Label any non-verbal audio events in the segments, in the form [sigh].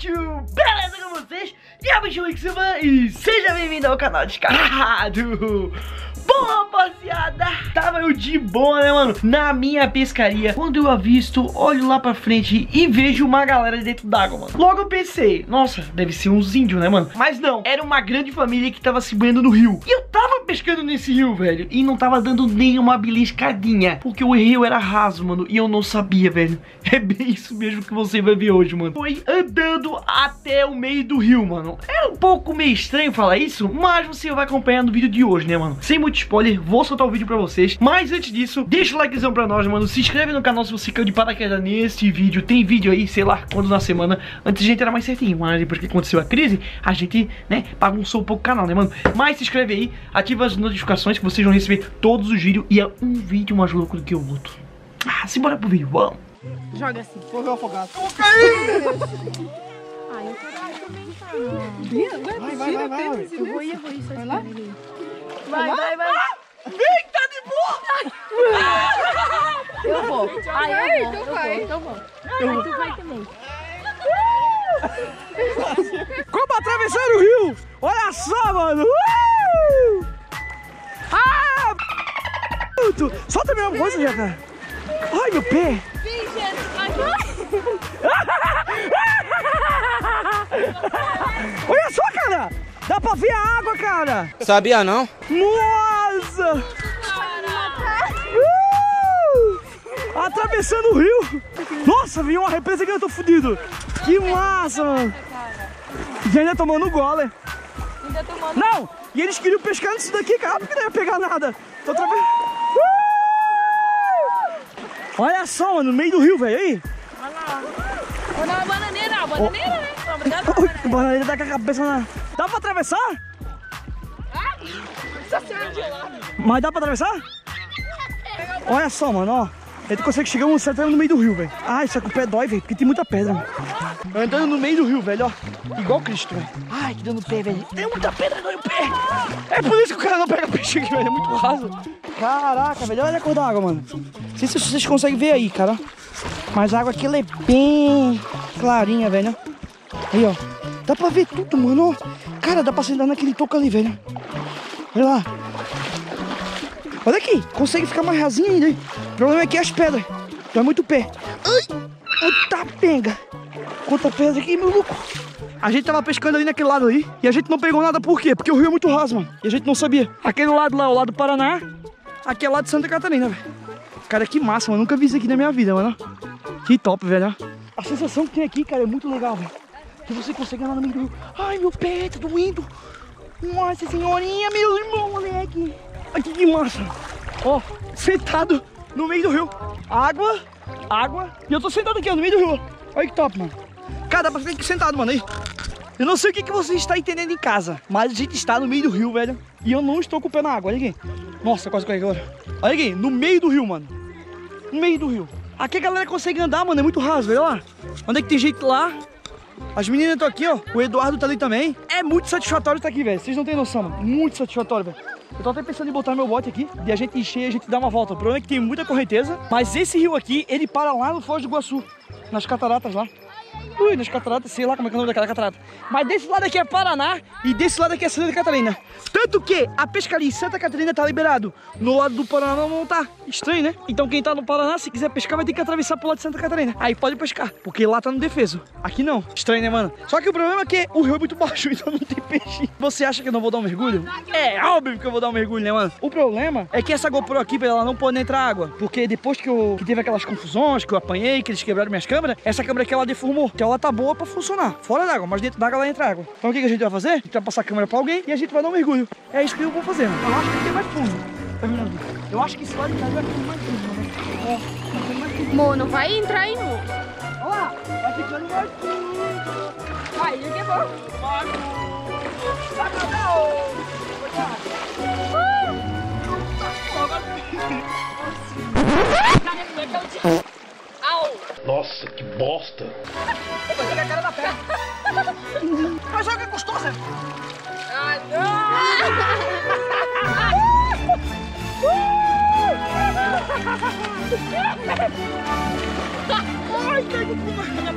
tio! Beleza com vocês? E a Bicho Silva e seja bem-vindo ao canal Descarado! Bom, rapaziada, tava eu de boa, né, mano? Na minha pescaria, quando eu avisto, olho lá pra frente e vejo uma galera dentro d'água, mano Logo eu pensei, nossa, deve ser uns índios, né, mano? Mas não, era uma grande família que tava se banhando no rio E eu tava pescando nesse rio, velho E não tava dando nenhuma beliscadinha Porque o rio era raso, mano E eu não sabia, velho. [laughs] É bem isso mesmo que você vai ver hoje, mano. Foi andando até o meio do rio, mano. É um pouco meio estranho falar isso Mas você vai acompanhar no vídeo de hoje, né, mano? Sem muito spoiler, vou soltar o vídeo pra vocês. Mas antes disso, deixa o likezão pra nós, mano. Se inscreve no canal se você caiu de paraquedas nesse vídeo. Tem vídeo aí, sei lá, quando na semana Antes a gente era mais certinho, mas depois que aconteceu a crise A gente, né, bagunçou um pouco o canal, né, mano? Mas se inscreve aí, ativa as notificações Que vocês vão receber todos os vídeos E é um vídeo mais louco do que o outro Ah, simbora pro vídeo, vamos Joga assim. Morreu afogado. Ai, eu quero também, cara. Vai, vai, vai, vai. Eu vou ir, eu vou ir. Só Vai lá? Vai, vai, vai. Vem, tá de boa! Eu vou. Ai, eu vou. então eu vai. vou, então vou. Ai, tu vai também. [laughs] Como atravessando o rio! Olha só, mano! Uh! Puto. Solta a mesma coisa, cara. Ai, meu pé! [laughs] Olha só, cara! Dá pra ver a água, cara! Sabia não? Nossa! Uh! Atravessando o rio! Nossa, vi uma represa que eu tô fudido! Que massa, mano! E ainda tomando gole! Ainda tomando. Não! E eles queriam pescar nisso daqui, cara, porque não ia pegar nada! Tô atravessando. Olha só, mano, no meio do rio, velho, aí! Vou dar uma bananeira, uma bananeira, né? Obrigado, bananeira. [laughs] o bananeiro tá com a cabeça na. Dá pra atravessar? Mas dá pra atravessar? Olha só, mano, ó. Ele consegue chegar um certo no meio do rio, velho. Ai, só que o pé dói, velho, porque tem muita pedra. Mano. Andando no meio do rio, velho, ó. Igual Cristo, velho. Ai, que no pé, velho. Tem muita pedra no pé. É por isso que o cara não pega peixe aqui, velho. É muito raso. Caraca, velho. Olha a cor da água, mano. Não sei se vocês conseguem ver aí, cara. Mas a água aqui ela é bem clarinha, velho. Aí, ó. Dá pra ver tudo, mano. Cara, dá pra sentar naquele toco ali, velho. Olha lá. Olha aqui. Consegue ficar mais rasinho ainda. O problema é que as pedras. Dá muito pé. Ai. Puta pega. Quanta pedra aqui, meu louco. A gente tava pescando ali naquele lado ali e a gente não pegou nada por quê? Porque o rio é muito raso, mano. E a gente não sabia. Aquele lado lá, o lado do Paraná, aqui é lado de Santa Catarina, velho. Cara, que massa, mano. Nunca vi isso aqui na minha vida, mano. Que top, velho. A sensação que tem aqui, cara, é muito legal, velho. Que você consegue andar no meio do rio. Ai, meu pé, tá doendo. Nossa senhorinha, meu irmão, moleque. Ai, que massa. Ó, sentado no meio do rio. Água, água. E eu tô sentado aqui, ó, no meio do rio. Olha que top, mano. Cara, dá pra ficar aqui sentado, mano. Aí. Eu não sei o que, que você está entendendo em casa, mas a gente está no meio do rio, velho. E eu não estou com o pé na água. Olha aqui. Nossa, quase caí agora. Olha aqui, no meio do rio, mano. No meio do rio. Aqui a galera consegue andar, mano. É muito raso, velho. Olha lá. Onde é que tem gente lá? As meninas estão aqui, ó. O Eduardo tá ali também. É muito satisfatório estar aqui, velho. Vocês não têm noção, mano. Muito satisfatório, velho. Eu tô até pensando em botar meu bote aqui e a gente encher e a gente dar uma volta. O problema é que tem muita correnteza, mas esse rio aqui, ele para lá no Foz do Iguaçu, nas cataratas lá. Ui, nas cataratas, sei lá como é que é o nome daquela catarata. Mas desse lado aqui é Paraná e desse lado aqui é Santa Catarina. Tanto que a pescaria em Santa Catarina tá liberado. No lado do Paraná não tá. Estranho, né? Então quem tá no Paraná, se quiser pescar, vai ter que atravessar pro lado de Santa Catarina. Aí pode pescar, porque lá tá no defeso. Aqui não. Estranho, né, mano? Só que o problema é que o rio é muito baixo, [laughs] então não tem peixe. Você acha que eu não vou dar um mergulho? É óbvio que eu vou dar um mergulho, né, mano? O problema é que essa GoPro aqui, ela não pode entrar água. Porque depois que, eu, que teve aquelas confusões, que eu apanhei, que eles quebraram minhas câmeras, essa câmera aqui ela deformou. Então ela tá boa pra funcionar. Fora d'água, mas dentro d'água ela entra água. Então o que, que a gente vai fazer? A gente vai passar a câmera pra alguém e a gente vai dar um mergulho. É isso que eu vou fazer. Eu acho que tem mais fundo. Terminando. Eu acho que esse lado de cá vai ficando mais fundo, né? Vai ficando mais fundo. Mo, não vai entrar aí, Mo. Olha lá, vai ficando mais fundo. Ai, já quebrou. Nossa, que bosta! Vai pegar a cara da pedra. Mas olha que gostosa. Ai, não. Ai, caiu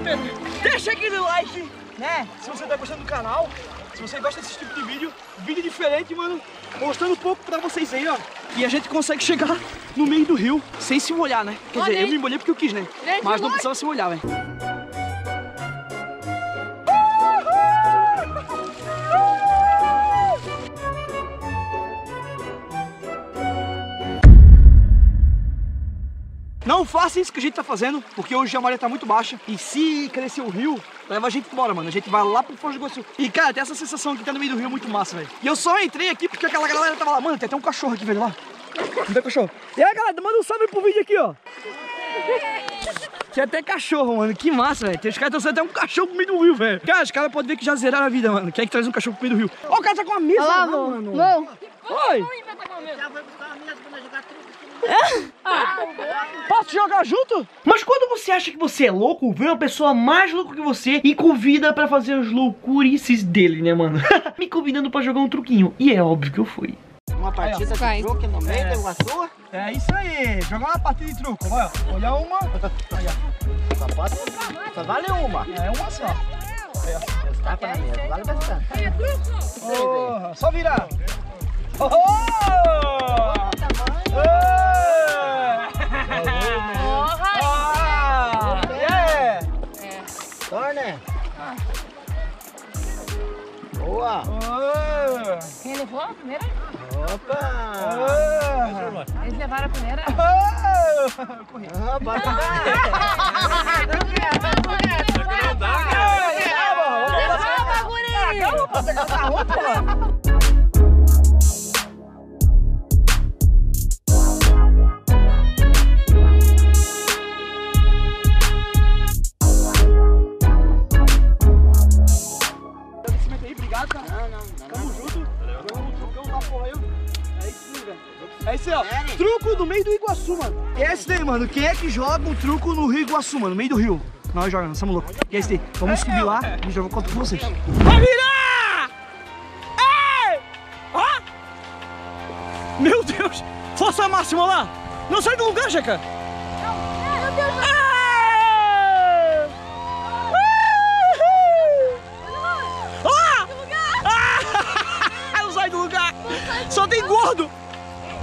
pedra. Deixa deixa aquele like, né? Se você tá gostando do canal, se você gosta desse tipo de vídeo, vídeo diferente, mano, mostrando um pouco pra vocês aí, ó. E a gente consegue chegar no meio do rio sem se molhar, né? Quer dizer, eu me molhei porque eu quis, né? Mas não precisava se molhar, velho. Faça isso que a gente tá fazendo, porque hoje a maré tá muito baixa. E se crescer o rio, leva a gente embora, mano. A gente vai lá pro Foz do Iguaçu. E, cara, tem essa sensação que tá no meio do rio muito massa, velho. E eu só entrei aqui porque aquela galera tava lá. Mano, tem até um cachorro aqui, velho, lá. Não tem cachorro. E aí, galera, manda um salve pro vídeo aqui, ó. Tem até cachorro, mano. Que massa, velho. Tem os caras trouxeram até um cachorro pro meio do rio, velho. Cara, os caras podem ver que já zeraram a vida, mano. Quem é que traz um cachorro pro meio do rio? Ó, o cara tá com uma mesa Olha lá, mano. Vô. Oi. [laughs] Posso jogar junto? Mas quando você acha que você é louco, vem uma pessoa mais louca que você e convida pra fazer as loucurices dele, né, mano? [laughs] Me convidando pra jogar um truquinho. E é óbvio que eu fui. Uma partida de truque no meio do Iguaçu? É isso aí. Jogar uma partida de truco. Vai, ó. Olha uma. Aí, ó. Só pode. Só vale uma. É uma só. Tapas na mesa, vale bastante. Oh, só virar. Oh! Boa. Oh, Quem levou a primeira? Opa. oh, Eles levaram a primeira? oh. Corri. Ah, bora. Calma, guri! Agradecimento É isso aí, ó. Sério? Truco no meio do Iguaçu, mano. É esse daí, mano. Quem é que joga um truco no Rio Iguaçu, mano? No meio do rio. Nós jogamos, nós somos loucos. E é esse daí. Vamos subir lá e jogar contra vocês. Vai virar! Ei! Ó! Meu Deus! Força máxima lá! Não sai do lugar, Jeca!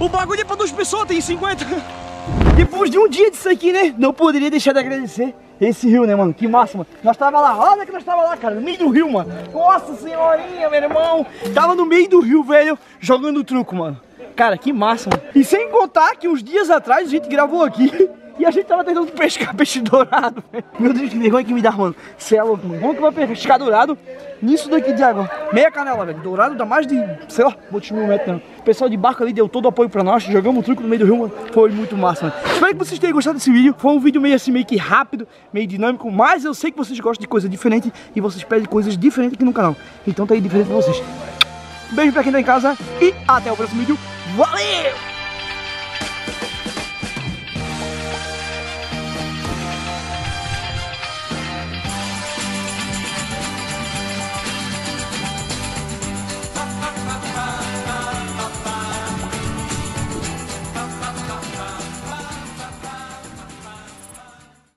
O bagulho é pra duas pessoas, tem 50. [laughs] Depois de um dia disso aqui, né? Não poderia deixar de agradecer esse rio, né, mano? Que massa, mano. Nós tava lá, olha que nós tava lá, cara, no meio do rio, mano. Nossa senhorinha, meu irmão. Tava no meio do rio, velho, jogando truco, mano. Cara, que massa, mano. E sem contar que uns dias atrás a gente gravou aqui [laughs] e a gente tava tentando pescar peixe dourado, velho. Meu Deus, que vergonha que me dá, mano. Cê é louco, mano. Como que vai pescar dourado nisso daqui de água? Meia canela, velho. Dourado dá mais de, sei lá, vou te mil metros, não. O pessoal de barco ali deu todo o apoio pra nós. Jogamos o truco no meio do rio, mano. Foi muito massa, mano. Espero que vocês tenham gostado desse vídeo. Foi um vídeo meio assim, meio que rápido, meio dinâmico. Mas eu sei que vocês gostam de coisa diferente e vocês pedem coisas diferentes aqui no canal. Então tá aí diferente pra vocês. Beijo pra quem tá em casa e até o próximo vídeo. Valeu!